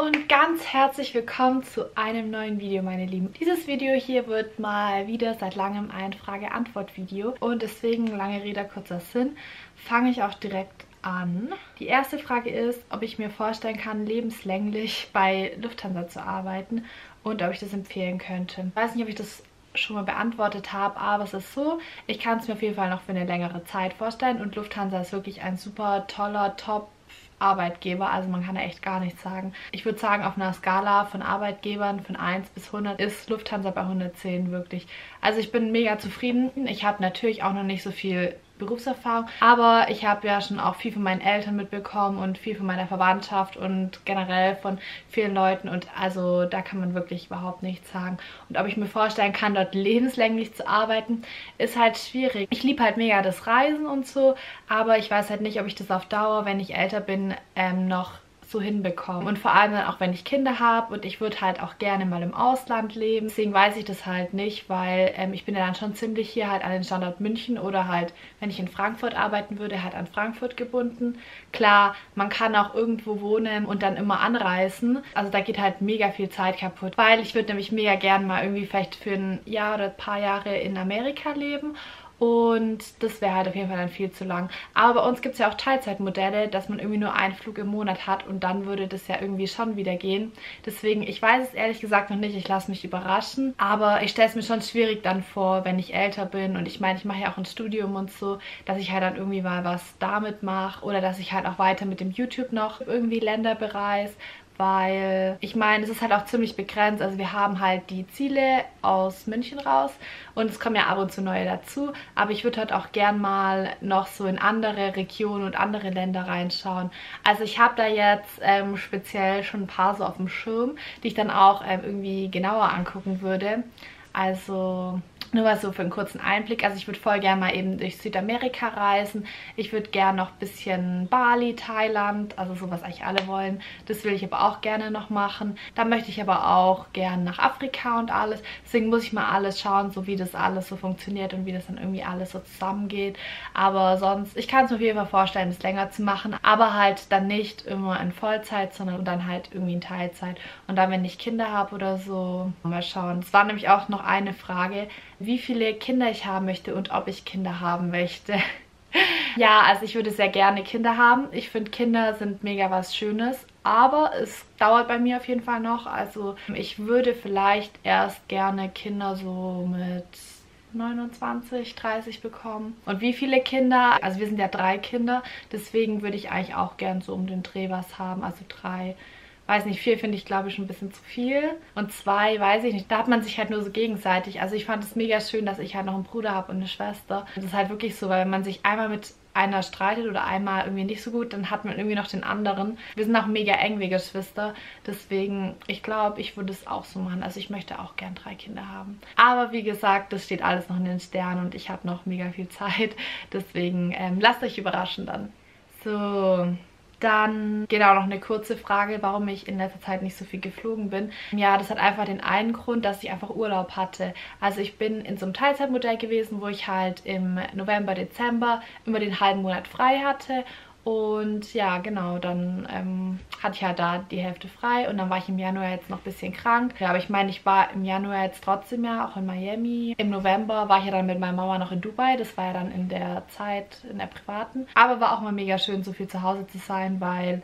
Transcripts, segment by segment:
und ganz herzlich willkommen zu einem neuen Video, meine Lieben. Dieses Video hier wird mal wieder seit langem ein Frage-Antwort-Video und deswegen, lange Rede, kurzer Sinn, fange ich auch direkt an. Die erste Frage ist, ob ich mir vorstellen kann, lebenslänglich bei Lufthansa zu arbeiten und ob ich das empfehlen könnte. Ich weiß nicht, ob ich das schon mal beantwortet habe, aber es ist so, ich kann es mir auf jeden Fall noch für eine längere Zeit vorstellen und Lufthansa ist wirklich ein super toller, top Arbeitgeber, also man kann da echt gar nichts sagen. Ich würde sagen, auf einer Skala von Arbeitgebern von 1 bis 100 ist Lufthansa bei 110 wirklich. Also ich bin mega zufrieden. Ich habe natürlich auch noch nicht so viel Berufserfahrung. Aber ich habe ja schon auch viel von meinen Eltern mitbekommen und viel von meiner Verwandtschaft und generell von vielen Leuten. Und also da kann man wirklich überhaupt nichts sagen. Und ob ich mir vorstellen kann, dort lebenslänglich zu arbeiten, ist halt schwierig. Ich liebe halt mega das Reisen und so, aber ich weiß halt nicht, ob ich das auf Dauer, wenn ich älter bin, ähm, noch so hinbekommen. Und vor allem dann auch, wenn ich Kinder habe und ich würde halt auch gerne mal im Ausland leben. Deswegen weiß ich das halt nicht, weil ähm, ich bin ja dann schon ziemlich hier halt an den Standort München oder halt, wenn ich in Frankfurt arbeiten würde, halt an Frankfurt gebunden. Klar, man kann auch irgendwo wohnen und dann immer anreisen. Also da geht halt mega viel Zeit kaputt, weil ich würde nämlich mega gern mal irgendwie vielleicht für ein Jahr oder ein paar Jahre in Amerika leben und das wäre halt auf jeden Fall dann viel zu lang. Aber bei uns gibt es ja auch Teilzeitmodelle, dass man irgendwie nur einen Flug im Monat hat und dann würde das ja irgendwie schon wieder gehen. Deswegen, ich weiß es ehrlich gesagt noch nicht, ich lasse mich überraschen. Aber ich stelle es mir schon schwierig dann vor, wenn ich älter bin und ich meine, ich mache ja auch ein Studium und so, dass ich halt dann irgendwie mal was damit mache oder dass ich halt auch weiter mit dem YouTube noch irgendwie Länder bereise weil ich meine, es ist halt auch ziemlich begrenzt. Also wir haben halt die Ziele aus München raus und es kommen ja ab und zu neue dazu. Aber ich würde halt auch gern mal noch so in andere Regionen und andere Länder reinschauen. Also ich habe da jetzt ähm, speziell schon ein paar so auf dem Schirm, die ich dann auch ähm, irgendwie genauer angucken würde. Also nur mal so für einen kurzen Einblick. Also ich würde voll gerne mal eben durch Südamerika reisen. Ich würde gerne noch ein bisschen Bali, Thailand, also so was eigentlich alle wollen. Das will ich aber auch gerne noch machen. Dann möchte ich aber auch gerne nach Afrika und alles. Deswegen muss ich mal alles schauen, so wie das alles so funktioniert und wie das dann irgendwie alles so zusammengeht. Aber sonst, ich kann es mir auf jeden Fall vorstellen, das länger zu machen. Aber halt dann nicht immer in Vollzeit, sondern dann halt irgendwie in Teilzeit. Und dann, wenn ich Kinder habe oder so, mal schauen. Das war nämlich auch noch eine Frage wie viele Kinder ich haben möchte und ob ich Kinder haben möchte. ja, also ich würde sehr gerne Kinder haben. Ich finde, Kinder sind mega was Schönes. Aber es dauert bei mir auf jeden Fall noch. Also ich würde vielleicht erst gerne Kinder so mit 29, 30 bekommen. Und wie viele Kinder? Also wir sind ja drei Kinder. Deswegen würde ich eigentlich auch gern so um den Dreh was haben. Also drei weiß nicht, vier finde ich glaube ich schon ein bisschen zu viel. Und zwei, weiß ich nicht, da hat man sich halt nur so gegenseitig. Also ich fand es mega schön, dass ich halt noch einen Bruder habe und eine Schwester. Das ist halt wirklich so, weil wenn man sich einmal mit einer streitet oder einmal irgendwie nicht so gut, dann hat man irgendwie noch den anderen. Wir sind auch mega eng wie Geschwister, deswegen, ich glaube, ich würde es auch so machen. Also ich möchte auch gern drei Kinder haben. Aber wie gesagt, das steht alles noch in den Sternen und ich habe noch mega viel Zeit. Deswegen ähm, lasst euch überraschen dann. So, dann genau noch eine kurze Frage, warum ich in letzter Zeit nicht so viel geflogen bin. Ja, das hat einfach den einen Grund, dass ich einfach Urlaub hatte. Also ich bin in so einem Teilzeitmodell gewesen, wo ich halt im November, Dezember immer den halben Monat frei hatte und ja, genau, dann ähm, hatte ich ja da die Hälfte frei und dann war ich im Januar jetzt noch ein bisschen krank. Ja, aber ich meine, ich war im Januar jetzt trotzdem ja auch in Miami. Im November war ich ja dann mit meiner Mama noch in Dubai. Das war ja dann in der Zeit, in der privaten. Aber war auch mal mega schön, so viel zu Hause zu sein, weil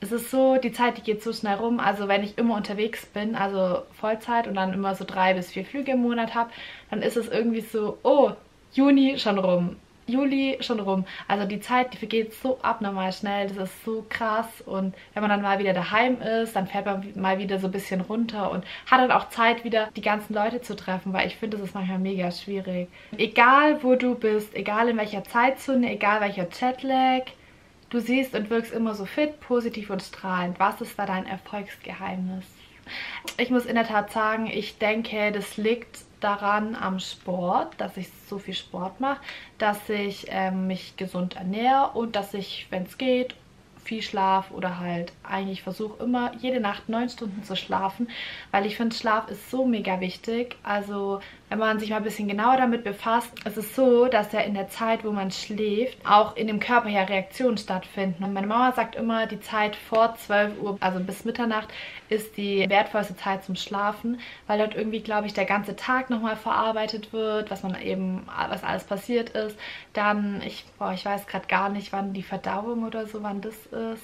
es ist so, die Zeit, die geht so schnell rum. Also wenn ich immer unterwegs bin, also Vollzeit und dann immer so drei bis vier Flüge im Monat habe, dann ist es irgendwie so, oh, Juni schon rum. Juli schon rum. Also die Zeit, die vergeht so abnormal schnell. Das ist so krass. Und wenn man dann mal wieder daheim ist, dann fährt man mal wieder so ein bisschen runter und hat dann auch Zeit, wieder die ganzen Leute zu treffen, weil ich finde, das ist manchmal mega schwierig. Egal, wo du bist, egal in welcher Zeitzone, egal welcher Jetlag, du siehst und wirkst immer so fit, positiv und strahlend. Was ist da dein Erfolgsgeheimnis? Ich muss in der Tat sagen, ich denke, das liegt daran am Sport, dass ich so viel Sport mache, dass ich ähm, mich gesund ernähre und dass ich, wenn es geht, viel Schlaf oder halt eigentlich versuche immer jede Nacht neun Stunden zu schlafen, weil ich finde, Schlaf ist so mega wichtig. Also wenn man sich mal ein bisschen genauer damit befasst, ist es so, dass ja in der Zeit, wo man schläft, auch in dem Körper ja Reaktionen stattfinden. Und meine Mama sagt immer, die Zeit vor 12 Uhr, also bis Mitternacht, ist die wertvollste Zeit zum Schlafen, weil dort irgendwie, glaube ich, der ganze Tag nochmal verarbeitet wird, was man eben, was alles passiert ist. Dann, ich, boah, ich weiß gerade gar nicht, wann die Verdauung oder so, wann das ist.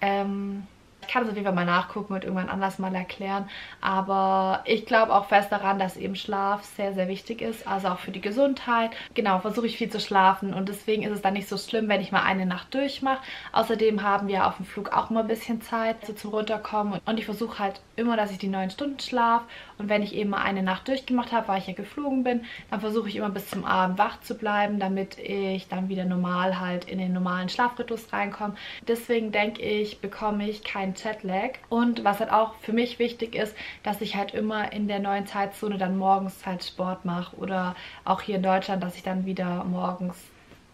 Ähm, kann es auf jeden Fall mal nachgucken und irgendwann anders mal erklären. Aber ich glaube auch fest daran, dass eben Schlaf sehr, sehr wichtig ist. Also auch für die Gesundheit. Genau, versuche ich viel zu schlafen. Und deswegen ist es dann nicht so schlimm, wenn ich mal eine Nacht durchmache. Außerdem haben wir auf dem Flug auch mal ein bisschen Zeit so zum Runterkommen. Und ich versuche halt immer, dass ich die neun Stunden schlafe. Und wenn ich eben mal eine Nacht durchgemacht habe, weil ich ja geflogen bin, dann versuche ich immer bis zum Abend wach zu bleiben, damit ich dann wieder normal halt in den normalen Schlafrhythmus reinkomme. Deswegen denke ich, bekomme ich keinen Jetlag. Und was halt auch für mich wichtig ist, dass ich halt immer in der neuen Zeitzone dann morgens halt Sport mache oder auch hier in Deutschland, dass ich dann wieder morgens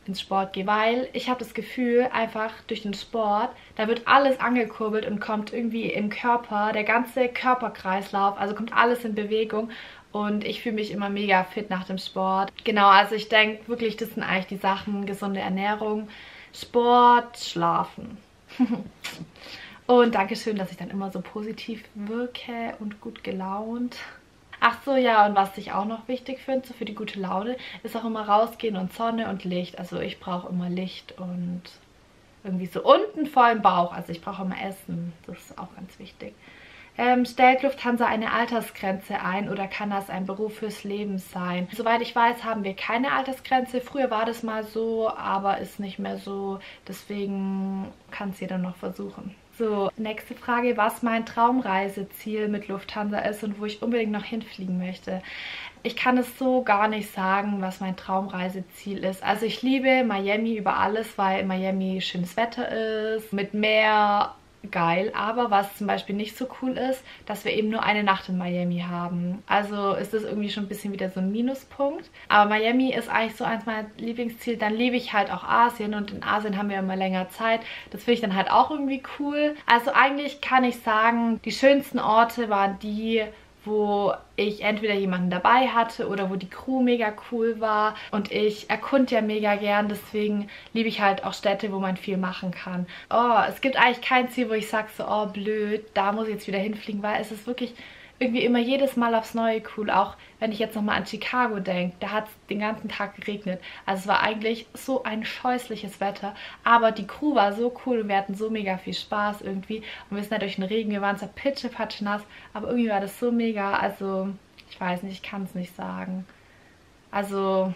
ins Sport gehe, weil ich habe das Gefühl, einfach durch den Sport, da wird alles angekurbelt und kommt irgendwie im Körper, der ganze Körperkreislauf, also kommt alles in Bewegung und ich fühle mich immer mega fit nach dem Sport. Genau, also ich denke wirklich, das sind eigentlich die Sachen, gesunde Ernährung, Sport, Schlafen. Und Dankeschön, dass ich dann immer so positiv wirke und gut gelaunt. Ach so, ja, und was ich auch noch wichtig finde, so für die gute Laune, ist auch immer rausgehen und Sonne und Licht. Also ich brauche immer Licht und irgendwie so unten voll im Bauch. Also ich brauche immer Essen. Das ist auch ganz wichtig. Ähm, stellt Lufthansa eine Altersgrenze ein oder kann das ein Beruf fürs Leben sein? Soweit ich weiß, haben wir keine Altersgrenze. Früher war das mal so, aber ist nicht mehr so. Deswegen kann es jeder noch versuchen. So, nächste Frage, was mein Traumreiseziel mit Lufthansa ist und wo ich unbedingt noch hinfliegen möchte. Ich kann es so gar nicht sagen, was mein Traumreiseziel ist. Also ich liebe Miami über alles, weil in Miami schönes Wetter ist, mit Meer, geil. Aber was zum Beispiel nicht so cool ist, dass wir eben nur eine Nacht in Miami haben. Also ist das irgendwie schon ein bisschen wieder so ein Minuspunkt. Aber Miami ist eigentlich so eins meiner Lieblingsziele. Dann liebe ich halt auch Asien und in Asien haben wir immer länger Zeit. Das finde ich dann halt auch irgendwie cool. Also eigentlich kann ich sagen, die schönsten Orte waren die, wo ich entweder jemanden dabei hatte oder wo die Crew mega cool war und ich erkunde ja mega gern, deswegen liebe ich halt auch Städte, wo man viel machen kann. Oh, es gibt eigentlich kein Ziel, wo ich sage so, oh blöd, da muss ich jetzt wieder hinfliegen, weil es ist wirklich irgendwie immer jedes Mal aufs Neue cool. Auch wenn ich jetzt nochmal an Chicago denke, da hat es den ganzen Tag geregnet. Also es war eigentlich so ein scheußliches Wetter. Aber die Crew war so cool und wir hatten so mega viel Spaß irgendwie. Und wir sind ja durch den Regen, wir waren zwar pitschepatsch nass, aber irgendwie war das so mega. Also ich weiß nicht, ich kann es nicht sagen. Also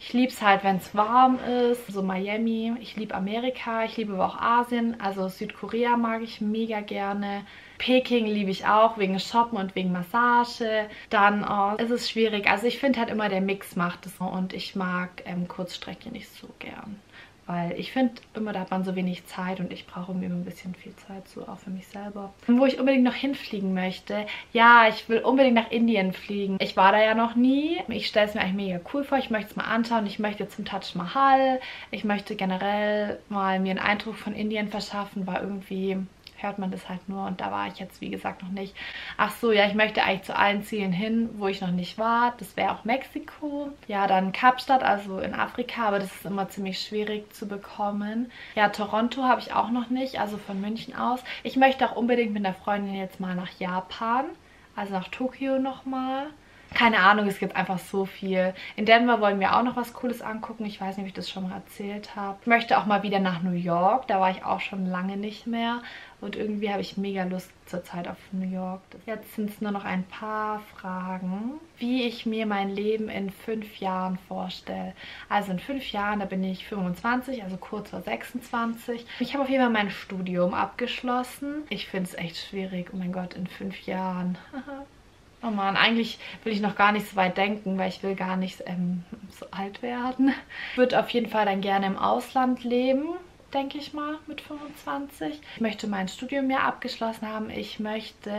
ich liebe es halt, wenn es warm ist, so Miami. Ich liebe Amerika, ich liebe aber auch Asien. Also Südkorea mag ich mega gerne. Peking liebe ich auch wegen Shoppen und wegen Massage. Dann oh, ist es schwierig. Also ich finde halt immer, der Mix macht es. Und ich mag ähm, Kurzstrecke nicht so gern weil ich finde immer, da hat man so wenig Zeit und ich brauche mir immer ein bisschen viel Zeit, so auch für mich selber. Und wo ich unbedingt noch hinfliegen möchte, ja, ich will unbedingt nach Indien fliegen. Ich war da ja noch nie. Ich stelle es mir eigentlich mega cool vor. Ich möchte es mal anschauen. Ich möchte zum Taj Mahal. Ich möchte generell mal mir einen Eindruck von Indien verschaffen, weil irgendwie hört man das halt nur und da war ich jetzt wie gesagt noch nicht. Ach so, ja, ich möchte eigentlich zu allen Zielen hin, wo ich noch nicht war. Das wäre auch Mexiko. Ja, dann Kapstadt, also in Afrika, aber das ist immer ziemlich schwierig zu bekommen. Ja, Toronto habe ich auch noch nicht, also von München aus. Ich möchte auch unbedingt mit einer Freundin jetzt mal nach Japan, also nach Tokio nochmal. Keine Ahnung, es gibt einfach so viel. In Denver wollen wir auch noch was Cooles angucken. Ich weiß nicht, ob ich das schon mal erzählt habe. Ich möchte auch mal wieder nach New York. Da war ich auch schon lange nicht mehr. Und irgendwie habe ich mega Lust zurzeit auf New York. Jetzt sind es nur noch ein paar Fragen, wie ich mir mein Leben in fünf Jahren vorstelle. Also in fünf Jahren, da bin ich 25, also kurz vor 26. Ich habe auf jeden Fall mein Studium abgeschlossen. Ich finde es echt schwierig. Oh mein Gott, in fünf Jahren. Oh man, eigentlich will ich noch gar nicht so weit denken, weil ich will gar nicht ähm, so alt werden. Ich würde auf jeden Fall dann gerne im Ausland leben denke ich mal, mit 25. Ich möchte mein Studium ja abgeschlossen haben. Ich möchte,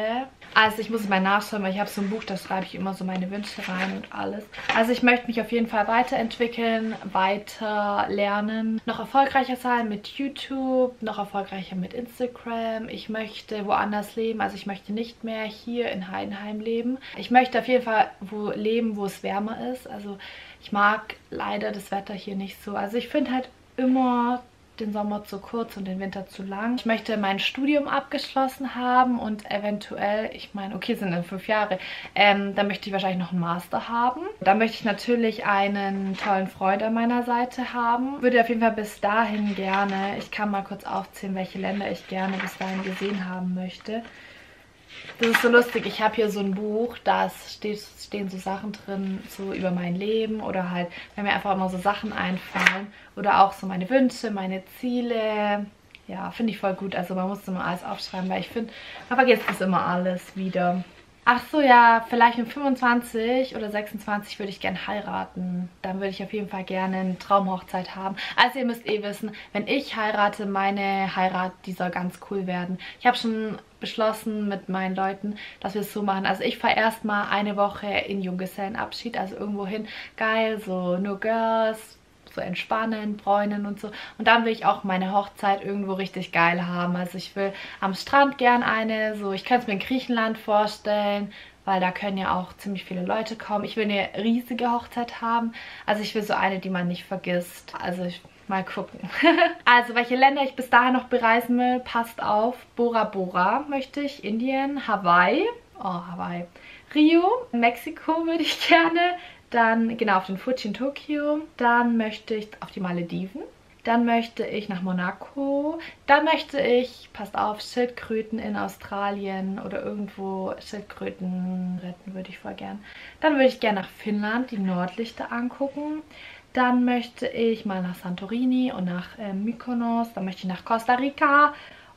also ich muss es mal nachschauen, weil ich habe so ein Buch, da schreibe ich immer so meine Wünsche rein und alles. Also ich möchte mich auf jeden Fall weiterentwickeln, weiter lernen, noch erfolgreicher sein mit YouTube, noch erfolgreicher mit Instagram. Ich möchte woanders leben, also ich möchte nicht mehr hier in Heidenheim leben. Ich möchte auf jeden Fall wo leben, wo es wärmer ist. Also ich mag leider das Wetter hier nicht so. Also ich finde halt immer den Sommer zu kurz und den Winter zu lang. Ich möchte mein Studium abgeschlossen haben und eventuell, ich meine, okay, sind dann fünf Jahre, ähm, dann möchte ich wahrscheinlich noch einen Master haben. Dann möchte ich natürlich einen tollen Freund an meiner Seite haben. Würde auf jeden Fall bis dahin gerne, ich kann mal kurz aufzählen, welche Länder ich gerne bis dahin gesehen haben möchte. Das ist so lustig. Ich habe hier so ein Buch, da stehen so Sachen drin, so über mein Leben oder halt, wenn mir einfach immer so Sachen einfallen. Oder auch so meine Wünsche, meine Ziele. Ja, finde ich voll gut. Also man muss immer alles aufschreiben, weil ich finde, man vergisst das immer alles wieder. Ach so, ja, vielleicht mit 25 oder 26 würde ich gerne heiraten. Dann würde ich auf jeden Fall gerne eine Traumhochzeit haben. Also ihr müsst eh wissen, wenn ich heirate, meine Heirat, die soll ganz cool werden. Ich habe schon beschlossen mit meinen Leuten, dass wir es so machen. Also ich fahre erstmal eine Woche in Junggesellenabschied, also irgendwo hin. Geil, so nur Girls, so entspannen, bräunen und so. Und dann will ich auch meine Hochzeit irgendwo richtig geil haben. Also ich will am Strand gern eine, so ich könnte es mir in Griechenland vorstellen, weil da können ja auch ziemlich viele Leute kommen. Ich will eine riesige Hochzeit haben. Also ich will so eine, die man nicht vergisst. Also ich mal gucken. also welche Länder ich bis dahin noch bereisen will, passt auf. Bora Bora möchte ich, Indien, Hawaii. Oh, Hawaii. Rio, Mexiko würde ich gerne, dann genau auf den Fuji in Tokio. Dann möchte ich auf die Malediven. Dann möchte ich nach Monaco. Dann möchte ich, passt auf, Schildkröten in Australien oder irgendwo Schildkröten retten würde ich voll gern. Dann würde ich gerne nach Finnland, die Nordlichter angucken. Dann möchte ich mal nach Santorini und nach äh, Mykonos. Dann möchte ich nach Costa Rica.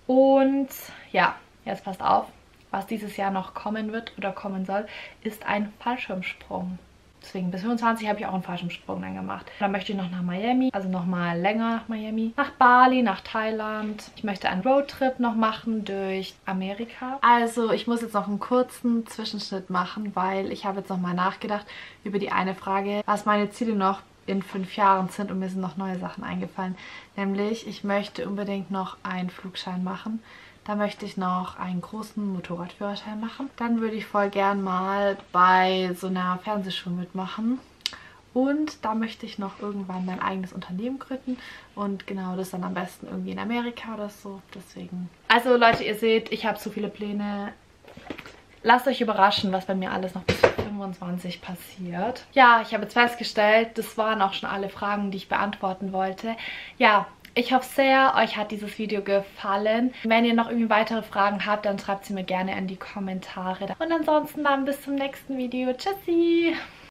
Und ja, jetzt passt auf, was dieses Jahr noch kommen wird oder kommen soll, ist ein Fallschirmsprung. Deswegen bis 25 habe ich auch einen Fallschirmsprung dann gemacht. Dann möchte ich noch nach Miami, also nochmal länger nach Miami. Nach Bali, nach Thailand. Ich möchte einen Roadtrip noch machen durch Amerika. Also ich muss jetzt noch einen kurzen Zwischenschnitt machen, weil ich habe jetzt nochmal nachgedacht über die eine Frage, was meine Ziele noch in fünf Jahren sind und mir sind noch neue Sachen eingefallen. Nämlich, ich möchte unbedingt noch einen Flugschein machen. Da möchte ich noch einen großen Motorradführerschein machen. Dann würde ich voll gern mal bei so einer Fernsehschule mitmachen. Und da möchte ich noch irgendwann mein eigenes Unternehmen gründen. Und genau das dann am besten irgendwie in Amerika oder so. Deswegen. Also Leute, ihr seht, ich habe so viele Pläne. Lasst euch überraschen, was bei mir alles noch bis 25 passiert. Ja, ich habe jetzt festgestellt, das waren auch schon alle Fragen, die ich beantworten wollte. Ja, ich hoffe sehr, euch hat dieses Video gefallen. Wenn ihr noch irgendwie weitere Fragen habt, dann schreibt sie mir gerne in die Kommentare. Und ansonsten dann bis zum nächsten Video. Tschüssi!